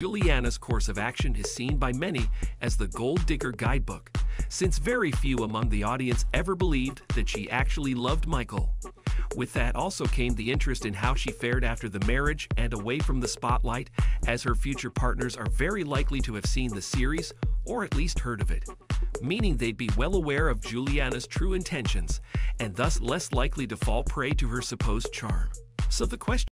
Juliana's course of action is seen by many as the Gold Digger Guidebook, since very few among the audience ever believed that she actually loved Michael. With that also came the interest in how she fared after the marriage and away from the spotlight, as her future partners are very likely to have seen the series or at least heard of it, meaning they'd be well aware of Juliana's true intentions and thus less likely to fall prey to her supposed charm. So the question